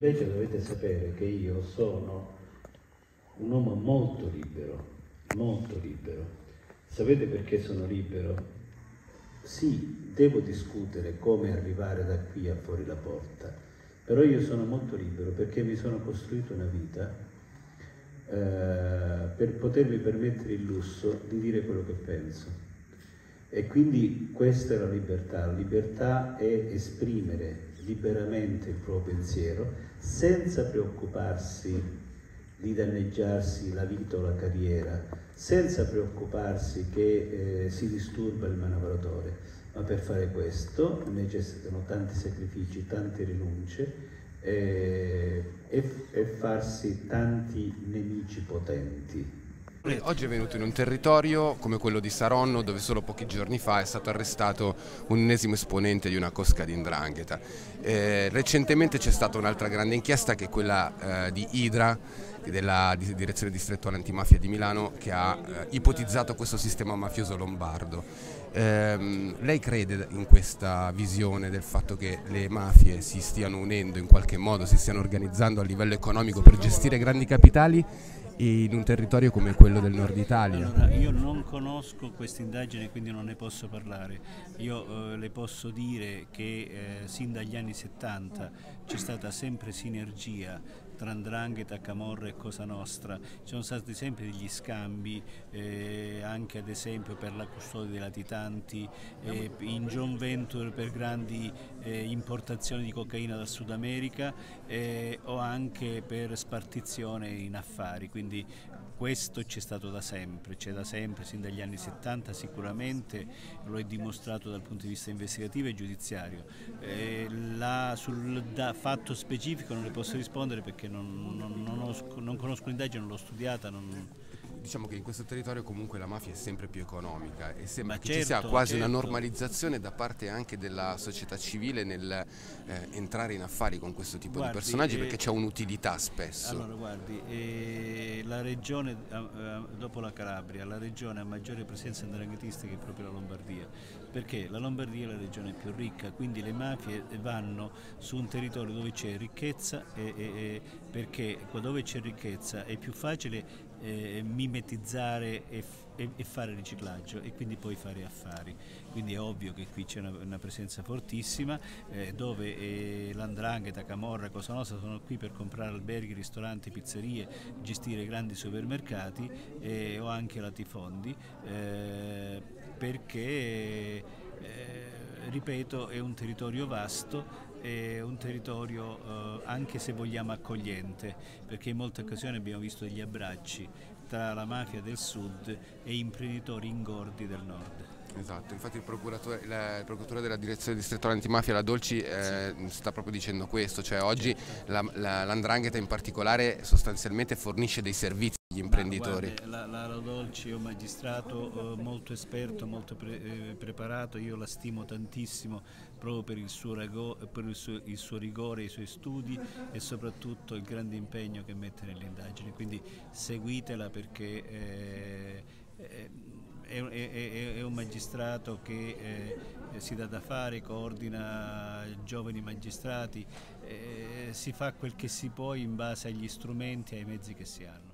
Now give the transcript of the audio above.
Invece dovete sapere che io sono un uomo molto libero, molto libero. Sapete perché sono libero? Sì, devo discutere come arrivare da qui a fuori la porta, però io sono molto libero perché mi sono costruito una vita eh, per potermi permettere il lusso di dire quello che penso. E quindi questa è la libertà. La libertà è esprimere liberamente il proprio pensiero senza preoccuparsi di danneggiarsi la vita o la carriera, senza preoccuparsi che eh, si disturba il manovratore. Ma per fare questo necessitano tanti sacrifici, tante rinunce eh, e, e farsi tanti nemici potenti. Oggi è venuto in un territorio come quello di Saronno dove solo pochi giorni fa è stato arrestato un ennesimo esponente di una cosca di Indrangheta. Eh, recentemente c'è stata un'altra grande inchiesta che è quella eh, di Idra, della Direzione Distrettuale Antimafia di Milano, che ha eh, ipotizzato questo sistema mafioso lombardo. Ehm, lei crede in questa visione del fatto che le mafie si stiano unendo in qualche modo, si stiano organizzando a livello economico per gestire grandi capitali? In un territorio come quello del nord Italia? Allora, io non conosco questa indagine quindi non ne posso parlare. Io eh, le posso dire che eh, sin dagli anni 70 c'è stata sempre sinergia tra Ndrangheta, Camorra e Cosa Nostra. Ci sono stati sempre degli scambi, eh, anche ad esempio per la custodia dei latitanti, eh, in John Venture per grandi eh, importazioni di cocaina dal Sud America eh, o anche per spartizione in affari. Quindi questo c'è stato da sempre, c'è da sempre, sin dagli anni 70 sicuramente, lo è dimostrato dal punto di vista investigativo e giudiziario. Eh, la, sul fatto specifico non le posso rispondere perché non, non, non, ho, non conosco l'indagine, non l'ho studiata. Diciamo che in questo territorio comunque la mafia è sempre più economica e sembra Ma che certo, ci sia quasi certo. una normalizzazione da parte anche della società civile nel eh, entrare in affari con questo tipo guardi, di personaggi eh, perché c'è un'utilità spesso. Allora guardi, eh, la regione, eh, dopo la Calabria, la regione ha maggiore presenza andranghetistica che proprio la Lombardia, perché la Lombardia è la regione più ricca, quindi le mafie vanno su un territorio dove c'è ricchezza e, e, perché dove c'è ricchezza è più facile eh, mimetizzare e, e, e, fare riciclaggio e quindi poi fare affari. Quindi è ovvio che qui c'è una, una, presenza fortissima eh, dove eh, l'Andrangheta, Camorra, Cosa Nostra sono qui per comprare alberghi, ristoranti, pizzerie, gestire grandi supermercati eh, o anche latifondi eh, perché eh, ripeto è un territorio vasto è un territorio eh, anche se vogliamo accogliente, perché in molte occasioni abbiamo visto degli abbracci tra la mafia del sud e imprenditori ingordi del nord. Esatto, infatti il procuratore, la, il procuratore della direzione distrettuale antimafia, la Dolci, eh, sta proprio dicendo questo, cioè oggi certo. l'andrangheta la, in particolare sostanzialmente fornisce dei servizi agli imprenditori. Guardi, la, la, è un magistrato eh, molto esperto, molto pre, eh, preparato, io la stimo tantissimo proprio per, il suo, per il, suo, il suo, rigore, i suoi studi e soprattutto il grande impegno che mette nelle indagini, quindi seguitela perché eh, eh è, è, è, un magistrato che eh, si dà da fare, coordina giovani magistrati, eh, si fa quel che si può in base agli strumenti e ai mezzi che si hanno.